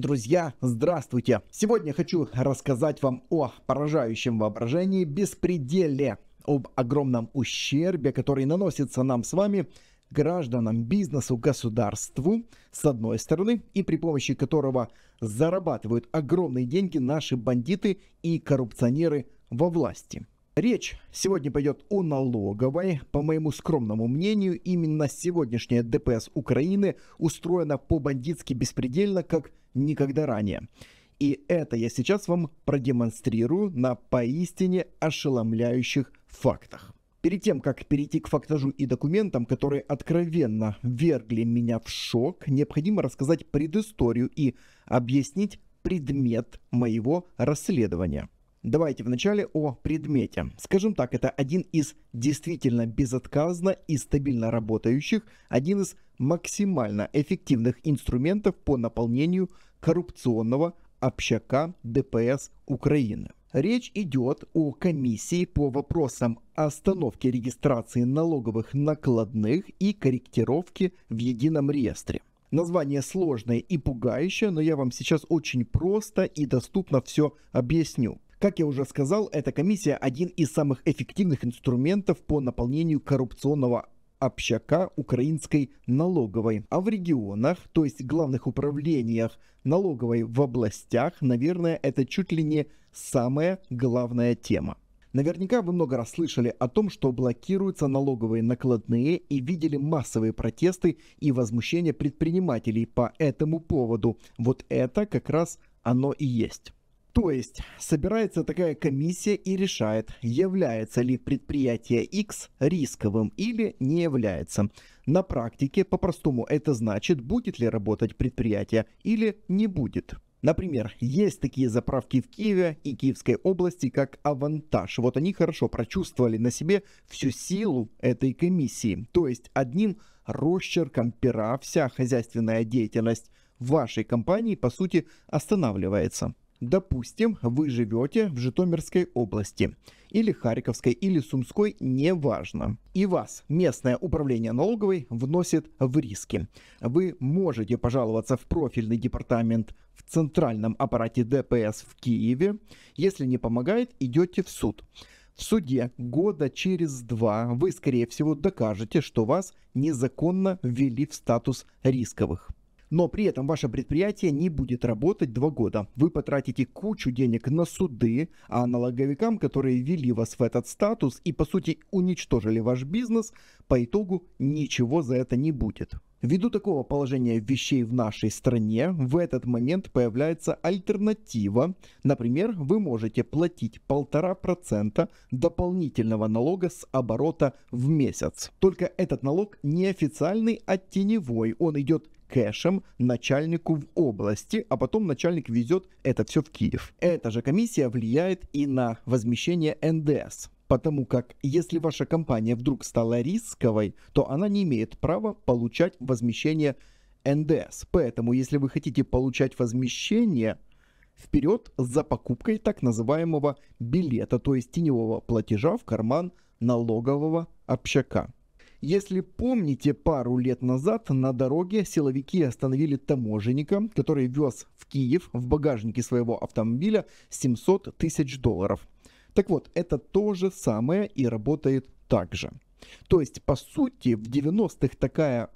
Друзья, здравствуйте! Сегодня хочу рассказать вам о поражающем воображении беспределе, об огромном ущербе, который наносится нам с вами, гражданам, бизнесу, государству, с одной стороны, и при помощи которого зарабатывают огромные деньги наши бандиты и коррупционеры во власти. Речь сегодня пойдет о налоговой. По моему скромному мнению, именно сегодняшняя ДПС Украины устроена по-бандитски беспредельно, как никогда ранее. И это я сейчас вам продемонстрирую на поистине ошеломляющих фактах. Перед тем, как перейти к фактажу и документам, которые откровенно вергли меня в шок, необходимо рассказать предысторию и объяснить предмет моего расследования. Давайте вначале о предмете. Скажем так, это один из действительно безотказно и стабильно работающих, один из максимально эффективных инструментов по наполнению коррупционного общака ДПС Украины. Речь идет о комиссии по вопросам остановки регистрации налоговых накладных и корректировки в едином реестре. Название сложное и пугающее, но я вам сейчас очень просто и доступно все объясню. Как я уже сказал, эта комиссия один из самых эффективных инструментов по наполнению коррупционного общака украинской налоговой. А в регионах, то есть главных управлениях налоговой в областях, наверное, это чуть ли не самая главная тема. Наверняка вы много раз слышали о том, что блокируются налоговые накладные и видели массовые протесты и возмущения предпринимателей по этому поводу. Вот это как раз оно и есть. То есть собирается такая комиссия и решает, является ли предприятие X рисковым или не является. На практике по-простому это значит, будет ли работать предприятие или не будет. Например, есть такие заправки в Киеве и Киевской области, как Авантаж. Вот они хорошо прочувствовали на себе всю силу этой комиссии. То есть одним росчерком пера вся хозяйственная деятельность вашей компании по сути останавливается. Допустим, вы живете в Житомирской области, или Харьковской, или Сумской, неважно. И вас местное управление налоговой вносит в риски. Вы можете пожаловаться в профильный департамент в центральном аппарате ДПС в Киеве. Если не помогает, идете в суд. В суде года через два вы, скорее всего, докажете, что вас незаконно ввели в статус рисковых но при этом ваше предприятие не будет работать два года. Вы потратите кучу денег на суды, а налоговикам, которые ввели вас в этот статус и по сути уничтожили ваш бизнес, по итогу ничего за это не будет. Ввиду такого положения вещей в нашей стране, в этот момент появляется альтернатива. Например, вы можете платить полтора процента дополнительного налога с оборота в месяц. Только этот налог не официальный, а теневой. Он идет кэшем начальнику в области, а потом начальник везет это все в Киев. Эта же комиссия влияет и на возмещение НДС. Потому как если ваша компания вдруг стала рисковой, то она не имеет права получать возмещение НДС. Поэтому если вы хотите получать возмещение, вперед за покупкой так называемого билета, то есть теневого платежа в карман налогового общака. Если помните, пару лет назад на дороге силовики остановили таможенника, который вез в Киев в багажнике своего автомобиля 700 тысяч долларов. Так вот, это то же самое и работает так же. То есть, по сути, в 90-х такая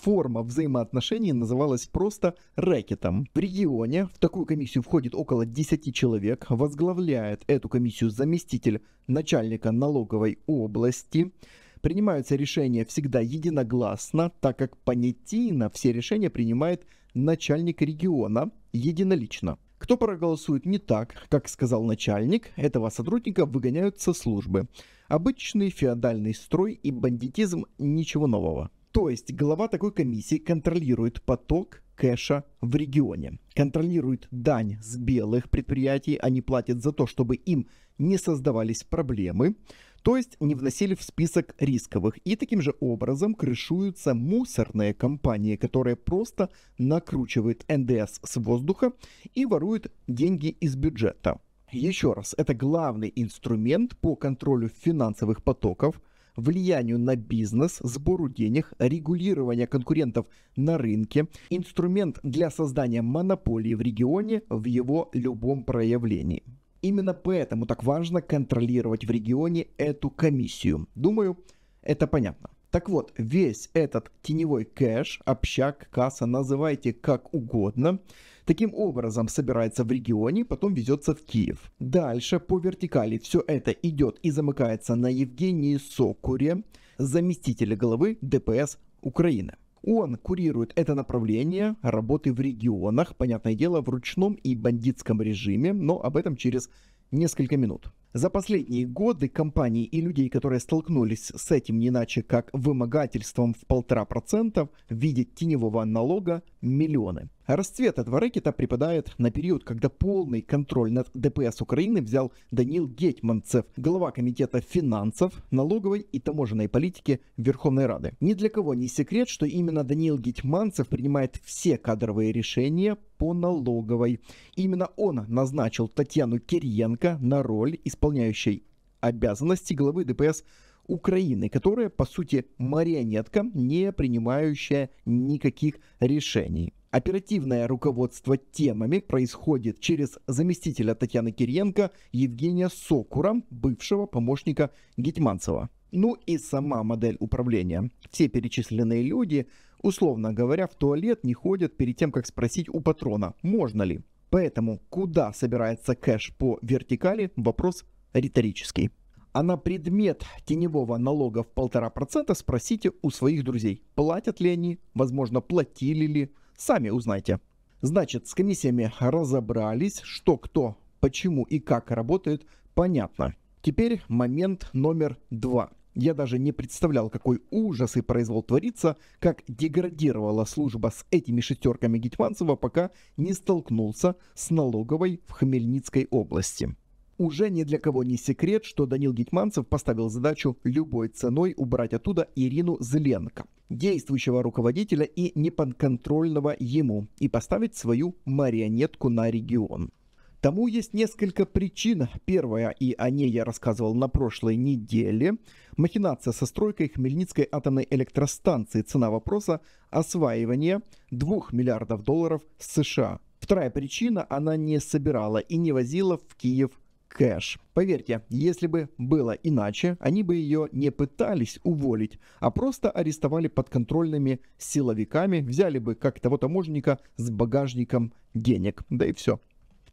форма взаимоотношений называлась просто рэкетом. В регионе в такую комиссию входит около 10 человек, возглавляет эту комиссию заместитель начальника налоговой области, Принимаются решения всегда единогласно, так как понятийно все решения принимает начальник региона единолично. Кто проголосует не так, как сказал начальник, этого сотрудника выгоняют со службы. Обычный феодальный строй и бандитизм – ничего нового. То есть глава такой комиссии контролирует поток кэша в регионе, контролирует дань с белых предприятий, они платят за то, чтобы им не создавались проблемы, то есть не вносили в список рисковых. И таким же образом крышуются мусорные компании, которые просто накручивают НДС с воздуха и воруют деньги из бюджета. Еще раз, это главный инструмент по контролю финансовых потоков влиянию на бизнес, сбору денег, регулирования конкурентов на рынке, инструмент для создания монополии в регионе в его любом проявлении. Именно поэтому так важно контролировать в регионе эту комиссию. Думаю, это понятно. Так вот, весь этот теневой кэш, общак, касса, называйте как угодно, таким образом собирается в регионе, потом везется в Киев. Дальше по вертикали все это идет и замыкается на Евгении Сокуре, заместителя главы ДПС Украины. Он курирует это направление работы в регионах, понятное дело, в ручном и бандитском режиме, но об этом через несколько минут. За последние годы компании и людей, которые столкнулись с этим не иначе как вымогательством в полтора процента в виде теневого налога миллионы. Расцвет этого рэкета припадает на период, когда полный контроль над ДПС Украины взял Данил Гетманцев, глава комитета финансов, налоговой и таможенной политики Верховной Рады. Ни для кого не секрет, что именно Даниил Гетманцев принимает все кадровые решения по налоговой. Именно он назначил Татьяну Кириенко на роль исполняющей обязанности главы ДПС Украины, которая, по сути, марионетка, не принимающая никаких решений. Оперативное руководство темами происходит через заместителя Татьяны Кириенко Евгения Сокура, бывшего помощника Гетманцева. Ну и сама модель управления. Все перечисленные люди, условно говоря, в туалет не ходят перед тем, как спросить у патрона, можно ли. Поэтому куда собирается кэш по вертикали, вопрос риторический. А на предмет теневого налога в полтора процента спросите у своих друзей, платят ли они, возможно, платили ли, сами узнайте. Значит, с комиссиями разобрались, что кто, почему и как работает, понятно. Теперь момент номер два. Я даже не представлял, какой ужас и произвол творится, как деградировала служба с этими шестерками Гетманцева, пока не столкнулся с налоговой в Хмельницкой области. Уже ни для кого не секрет, что Данил Гетманцев поставил задачу любой ценой убрать оттуда Ирину Зеленко, действующего руководителя и неподконтрольного ему, и поставить свою марионетку на регион. Тому есть несколько причин. Первая, и о ней я рассказывал на прошлой неделе, махинация со стройкой Хмельницкой атомной электростанции. Цена вопроса – осваивание 2 миллиардов долларов США. Вторая причина – она не собирала и не возила в Киев кэш. Поверьте, если бы было иначе, они бы ее не пытались уволить, а просто арестовали подконтрольными силовиками, взяли бы как того таможенника с багажником денег, да и все.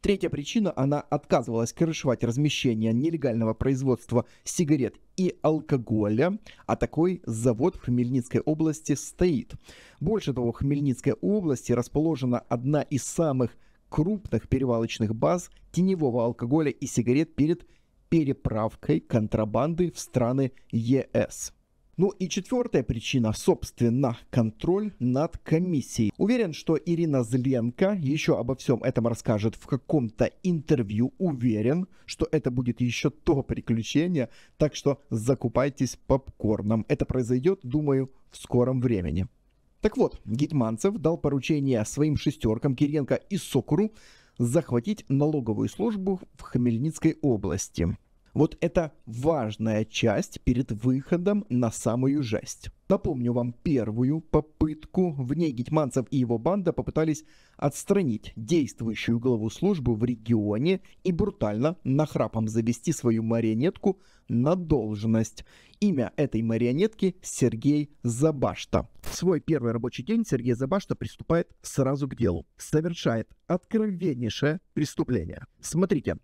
Третья причина, она отказывалась крышевать размещение нелегального производства сигарет и алкоголя, а такой завод в Хмельницкой области стоит. Больше того, в Хмельницкой области расположена одна из самых крупных перевалочных баз теневого алкоголя и сигарет перед переправкой контрабанды в страны ЕС. Ну и четвертая причина, собственно, контроль над комиссией. Уверен, что Ирина Зленко еще обо всем этом расскажет в каком-то интервью. Уверен, что это будет еще то приключение, так что закупайтесь попкорном. Это произойдет, думаю, в скором времени. Так вот, Гетманцев дал поручение своим шестеркам Киренко и Сокуру захватить налоговую службу в Хмельницкой области. Вот это важная часть перед выходом на самую жесть. Напомню вам первую попытку. В ней Гетманцев и его банда попытались отстранить действующую главу службы в регионе и брутально нахрапом завести свою марионетку на должность. Имя этой марионетки Сергей Забашта. В свой первый рабочий день Сергей Забашта приступает сразу к делу. Совершает откровеннейшее преступление. Смотрите,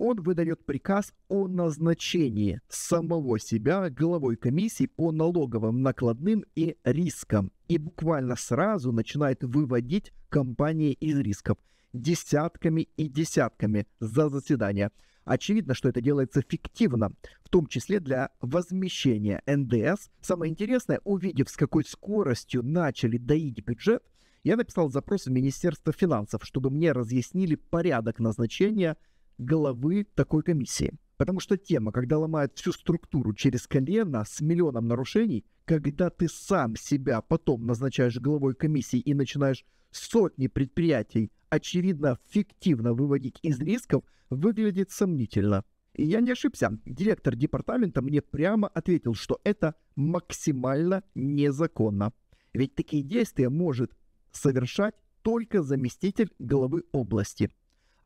он выдает приказ о назначении самого себя главой комиссии по налоговым накладным и рискам. И буквально сразу начинает выводить компании из рисков десятками и десятками за заседание. Очевидно, что это делается фиктивно, в том числе для возмещения НДС. Самое интересное, увидев, с какой скоростью начали доить бюджет, я написал запрос в Министерство финансов, чтобы мне разъяснили порядок назначения главы такой комиссии. Потому что тема, когда ломают всю структуру через колено с миллионом нарушений, когда ты сам себя потом назначаешь главой комиссии и начинаешь сотни предприятий, очевидно, фиктивно выводить из рисков, выглядит сомнительно. И я не ошибся. Директор департамента мне прямо ответил, что это максимально незаконно. Ведь такие действия может совершать только заместитель главы области.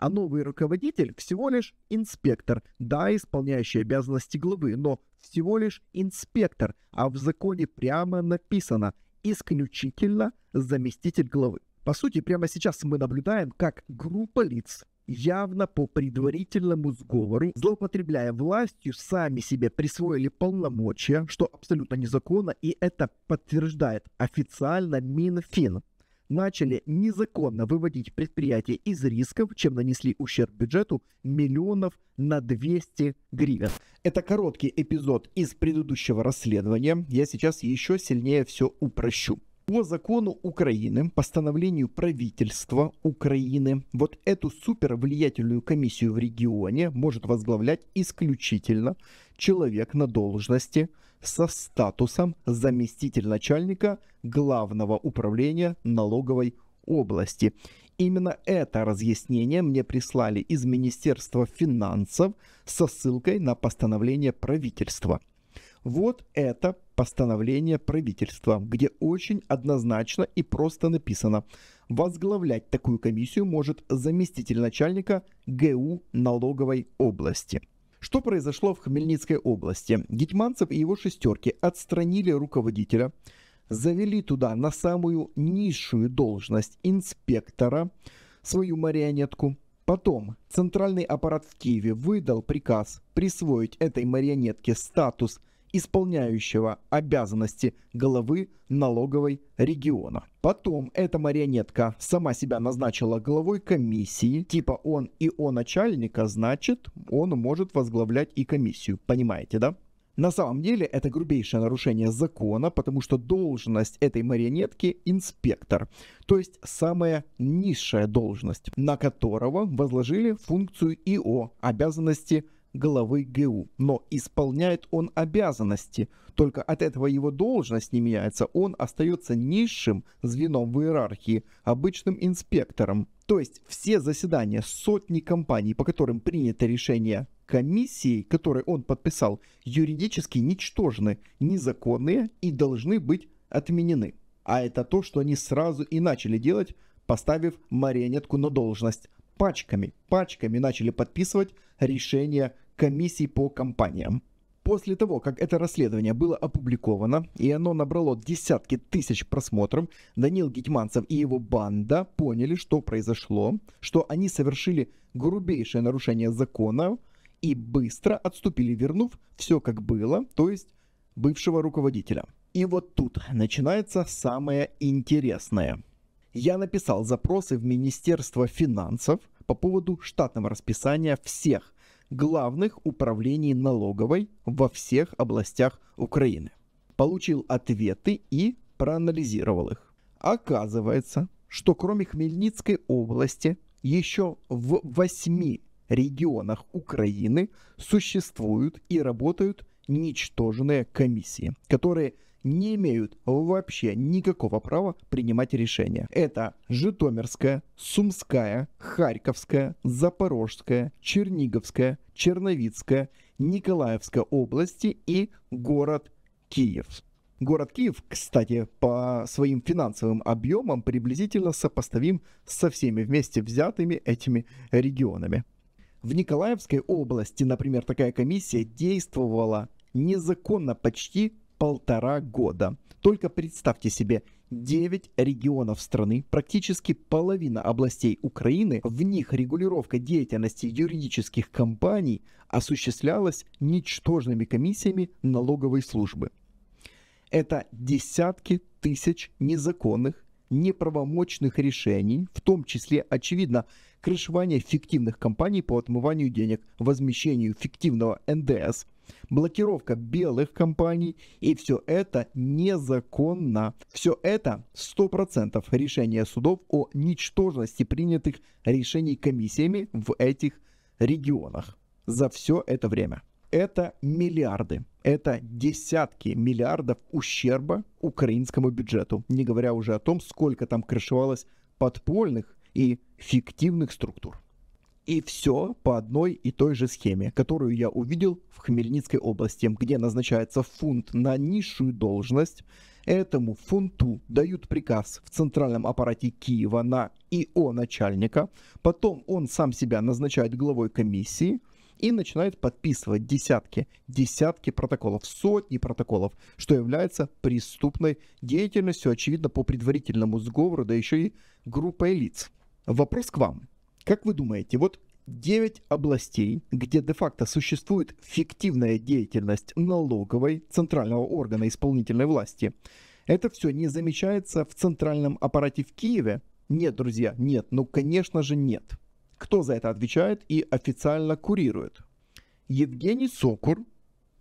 А новый руководитель всего лишь инспектор, да, исполняющий обязанности главы, но всего лишь инспектор, а в законе прямо написано исключительно заместитель главы. По сути, прямо сейчас мы наблюдаем, как группа лиц явно по предварительному сговору, злоупотребляя властью, сами себе присвоили полномочия, что абсолютно незаконно, и это подтверждает официально Минфин. Начали незаконно выводить предприятия из рисков, чем нанесли ущерб бюджету миллионов на 200 гривен. Это короткий эпизод из предыдущего расследования. Я сейчас еще сильнее все упрощу. По закону Украины, постановлению правительства Украины, вот эту супер влиятельную комиссию в регионе может возглавлять исключительно человек на должности со статусом заместитель начальника главного управления налоговой области. Именно это разъяснение мне прислали из Министерства финансов со ссылкой на постановление правительства. Вот это постановление правительства, где очень однозначно и просто написано «Возглавлять такую комиссию может заместитель начальника ГУ налоговой области». Что произошло в Хмельницкой области? Гетьманцев и его шестерки отстранили руководителя, завели туда на самую низшую должность инспектора свою марионетку. Потом центральный аппарат в Киеве выдал приказ присвоить этой марионетке статус – исполняющего обязанности главы налоговой региона. Потом эта марионетка сама себя назначила главой комиссии, типа он и он начальника, значит, он может возглавлять и комиссию. Понимаете, да? На самом деле это грубейшее нарушение закона, потому что должность этой марионетки – инспектор, то есть самая низшая должность, на которого возложили функцию ИО, обязанности главы ГУ, но исполняет он обязанности. Только от этого его должность не меняется, он остается низшим звеном в иерархии, обычным инспектором. То есть все заседания сотни компаний, по которым принято решение комиссии, которые он подписал, юридически ничтожны, незаконные и должны быть отменены. А это то, что они сразу и начали делать, поставив марионетку на должность. Пачками, пачками начали подписывать решения комиссий по компаниям. После того, как это расследование было опубликовано и оно набрало десятки тысяч просмотров, Данил Гетьманцев и его банда поняли, что произошло, что они совершили грубейшее нарушение закона и быстро отступили, вернув все как было, то есть бывшего руководителя. И вот тут начинается самое интересное. Я написал запросы в Министерство финансов по поводу штатного расписания всех главных управлений налоговой во всех областях Украины. Получил ответы и проанализировал их. Оказывается, что кроме Хмельницкой области еще в восьми регионах Украины существуют и работают ничтожные комиссии, которые не имеют вообще никакого права принимать решения. Это Житомирская, Сумская, Харьковская, Запорожская, Черниговская, Черновицкая, Николаевская области и город Киев. Город Киев, кстати, по своим финансовым объемам приблизительно сопоставим со всеми вместе взятыми этими регионами. В Николаевской области, например, такая комиссия действовала незаконно почти полтора года. Только представьте себе, 9 регионов страны, практически половина областей Украины, в них регулировка деятельности юридических компаний осуществлялась ничтожными комиссиями налоговой службы. Это десятки тысяч незаконных, неправомочных решений, в том числе, очевидно, крышевание фиктивных компаний по отмыванию денег, возмещению фиктивного НДС, блокировка белых компаний, и все это незаконно. Все это 100% решение судов о ничтожности принятых решений комиссиями в этих регионах за все это время. Это миллиарды, это десятки миллиардов ущерба украинскому бюджету, не говоря уже о том, сколько там крышевалось подпольных и фиктивных структур. И все по одной и той же схеме, которую я увидел в Хмельницкой области, где назначается фунт на низшую должность. Этому фунту дают приказ в центральном аппарате Киева на ИО начальника. Потом он сам себя назначает главой комиссии и начинает подписывать десятки, десятки протоколов, сотни протоколов, что является преступной деятельностью, очевидно, по предварительному сговору, да еще и группой лиц. Вопрос к вам. Как вы думаете, вот 9 областей, где де-факто существует фиктивная деятельность налоговой центрального органа исполнительной власти, это все не замечается в центральном аппарате в Киеве? Нет, друзья, нет, ну конечно же нет. Кто за это отвечает и официально курирует? Евгений Сокур,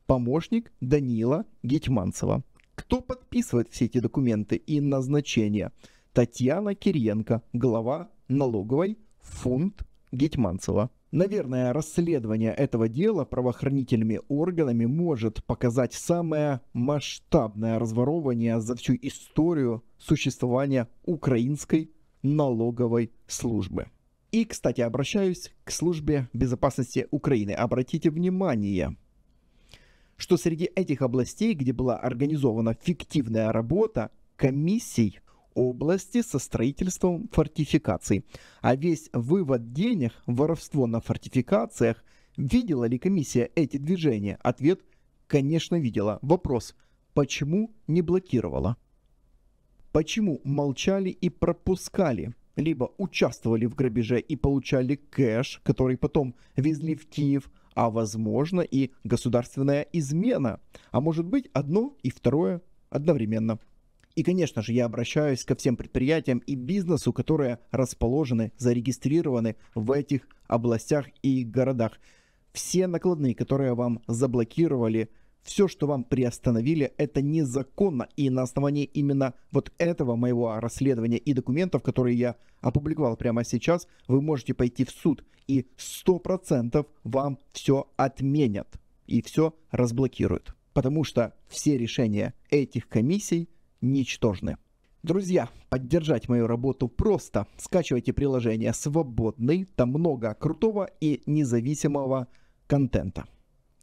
помощник Данила Гетьманцева. Кто подписывает все эти документы и назначения? Татьяна Кириенко, глава налоговой фунт Гетьманцева. Наверное, расследование этого дела правоохранительными органами может показать самое масштабное разворовывание за всю историю существования украинской налоговой службы. И, кстати, обращаюсь к службе безопасности Украины. Обратите внимание, что среди этих областей, где была организована фиктивная работа комиссий области со строительством фортификаций. А весь вывод денег, воровство на фортификациях, видела ли комиссия эти движения? Ответ – конечно видела. Вопрос – почему не блокировала? Почему молчали и пропускали? Либо участвовали в грабеже и получали кэш, который потом везли в Киев, а возможно и государственная измена. А может быть одно и второе одновременно. И, конечно же, я обращаюсь ко всем предприятиям и бизнесу, которые расположены, зарегистрированы в этих областях и городах. Все накладные, которые вам заблокировали, все, что вам приостановили, это незаконно. И на основании именно вот этого моего расследования и документов, которые я опубликовал прямо сейчас, вы можете пойти в суд. И 100% вам все отменят. И все разблокируют. Потому что все решения этих комиссий ничтожны. Друзья, поддержать мою работу просто. Скачивайте приложение «Свободный», там много крутого и независимого контента.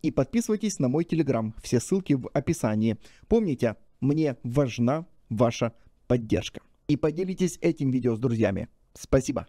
И подписывайтесь на мой телеграм, все ссылки в описании. Помните, мне важна ваша поддержка. И поделитесь этим видео с друзьями. Спасибо.